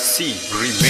sea remains.